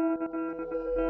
Música